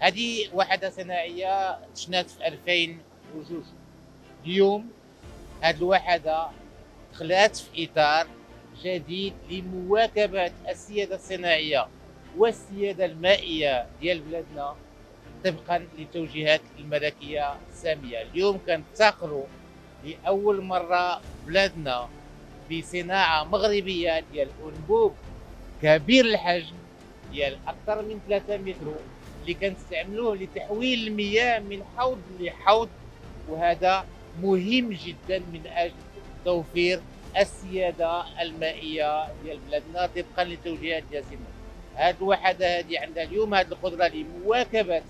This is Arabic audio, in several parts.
هذه وحدة صناعية تشنات في 2002 اليوم هذه الوحدة خلات في إطار جديد لمواكبة السيادة الصناعية والسيادة المائية ديال بلادنا طبقا للتوجيهات الملكية السامية. اليوم كنفتخروا لأول مرة بلادنا بصناعة مغربية ديال أنبوب كبير الحجم ديال أكثر من 3 متر اللي كنستعملوه لتحويل المياه من حوض لحوض وهذا مهم جدا من أجل توفير السيادة المائية ديال بلادنا طبقا للتوجيهات ديال سيدنا هذه الوحده هذه عندها اليوم هذه القدرة لمواكبة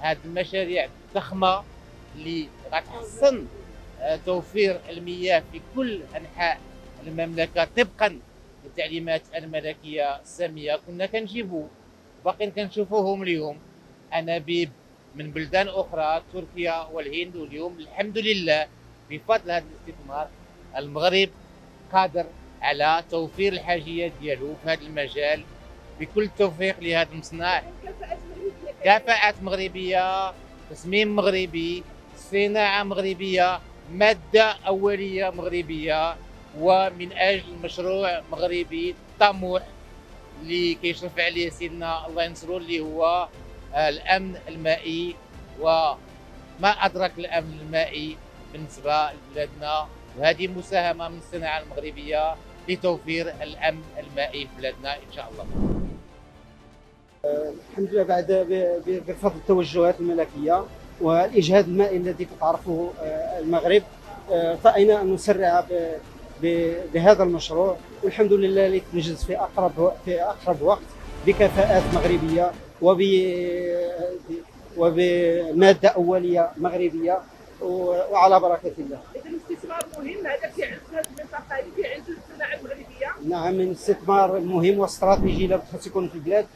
هذه المشاريع الضخمة اللي غتحسن آه، توفير المياه في كل أنحاء المملكة طبقا للتعليمات الملكية السامية. كنا كنجيبوا باقيين كنشوفوهم اليوم. انابيب من بلدان أخرى تركيا والهند واليوم الحمد لله بفضل هذا الاستثمار المغرب قادر على توفير الحاجيات ديالو في هذا المجال بكل التوفيق لهذا المصنع. كفاءات مغربية تصميم مغربي صناعة مغربية مادة أولية مغربية ومن أجل مشروع مغربي طموح اللي كيشرف عليه سيدنا الله ينصرو اللي هو الأمن المائي وما ادرك الأمن المائي بالنسبة لبلادنا وهذه مساهمة من الصناعة المغربية لتوفير الأمن المائي في بلادنا إن شاء الله. الحمد لله بعد بفضل التوجهات الملكية والإجهاد المائي الذي تعرفه آه، المغرب رأينا أن نسرع بهذا المشروع والحمد لله لتنجز في أقرب في أقرب وقت بكفاءات مغربية وب وبمادة أولية مغربية وعلى بركة الله. اذا الاستثمار مهم هذا في عز المنطقة هذه في عز الصناعة المغربية. نعم من استثمار مهم واستراتيجي لابد يكون في البلاد